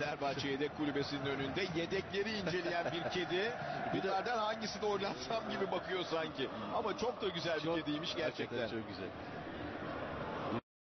Fenerbahçe yedek kulübesinin önünde yedekleri inceleyen bir kedi. Bunlardan hangisini oynatsam gibi bakıyor sanki. Ama çok da güzel bir kediymiş gerçekten. Çok güzel.